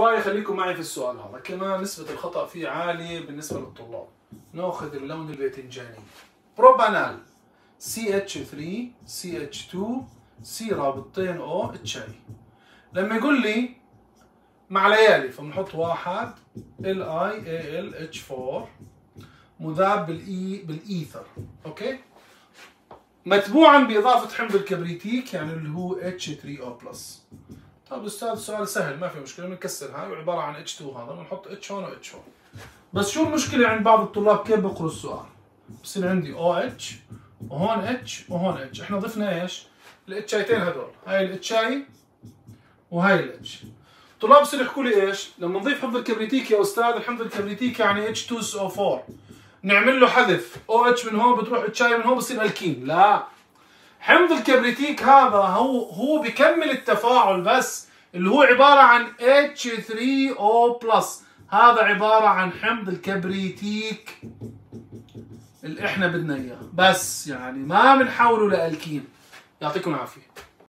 شوي خليكم معي في السؤال هذا. كمان نسبة الخطأ فيه عالية بالنسبة للطلاب. نأخذ اللون الباذنجاني بروبانال. CH3 CH2 C رابطتين O H اي لما يقول لي مع ليالي فبنحط واحد ال اي اي ال اتش 4 مذاب بالاي بالايثر أوكي؟ متبوعا بإضافة حمض الكبريتيك يعني اللي هو H3O plus طيب أستاذ السؤال سهل ما في مشكلة بنكسر هاي وعبارة عن H2 هذا بنحط H هون و H هون بس شو المشكلة عند بعض الطلاب؟ كيف بقروا السؤال؟ بصير عندي OH وهون H وهون H. إحنا ضفنا إيش؟ ال H ايتين هذول هاي ال H اي وهاي ال H طلاب بصير يحكوا لي إيش؟ لما نضيف حمض الكبريتيك يا أستاذ الحمض الكبريتيك يعني H2SO4 نعمل له حذف OH من هون بتروح H اي من هون بصير الكين لا حمض الكبريتيك هذا هو هو بكمل التفاعل بس اللي هو عبارة عن H3O هذا عبارة عن حمض الكبريتيك اللي إحنا بدنا إياه. بس يعني ما بنحوله لألكين. يعطيكم العافية.